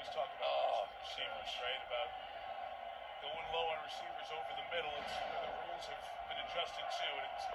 always talking about Oh, receivers, right? About going low on receivers over the middle. It's the rules have been adjusted to, and it's